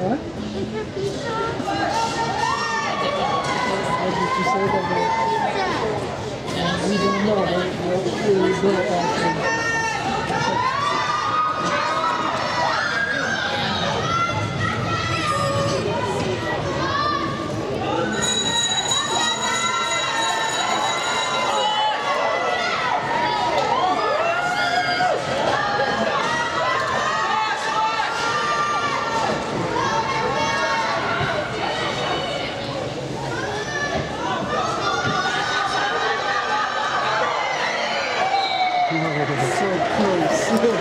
It's a pizza. What did you say about that? Pizza. We don't know, but we'll. すごいすごい。